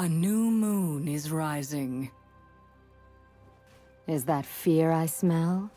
A new moon is rising. Is that fear I smell?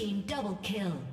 Team double kill.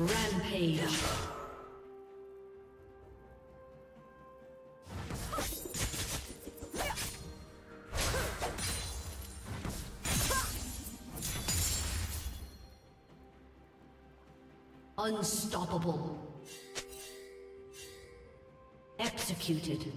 Rampage. Unstoppable. Executed.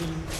Team's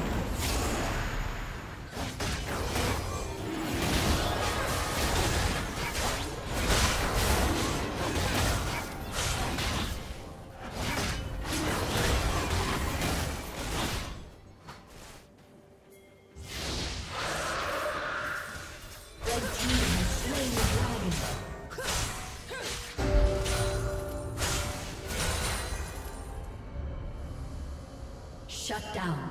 Shut down.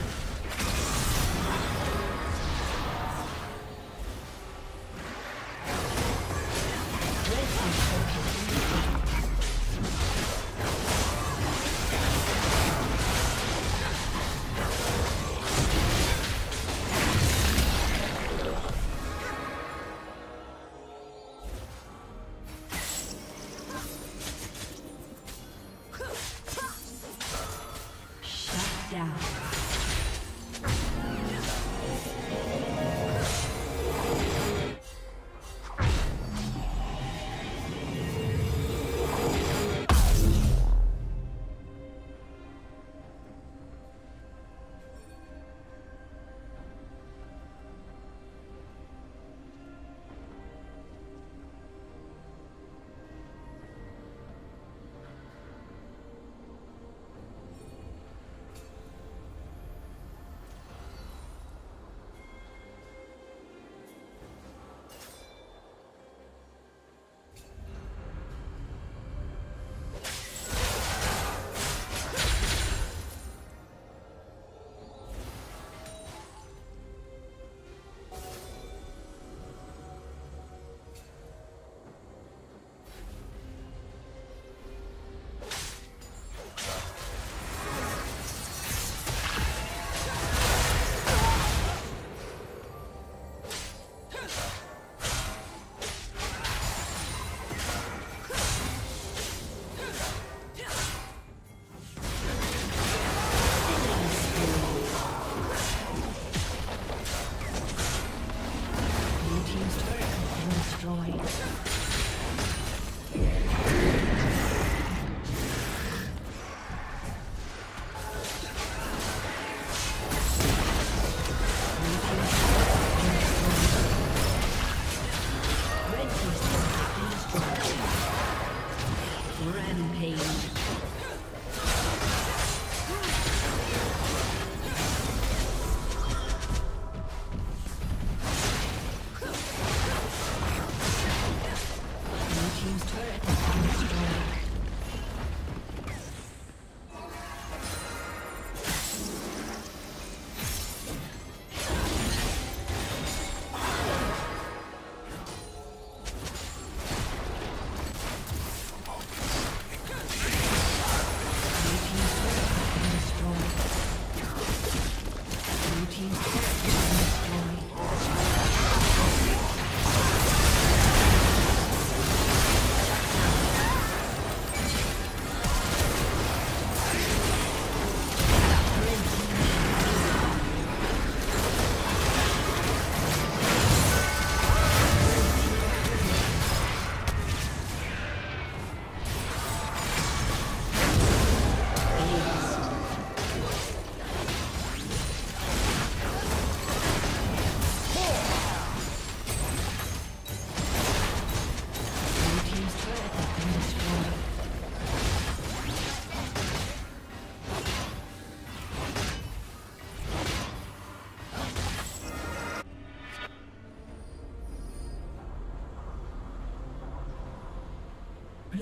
down.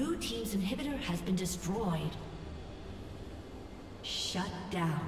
Blue Team's inhibitor has been destroyed. Shut down.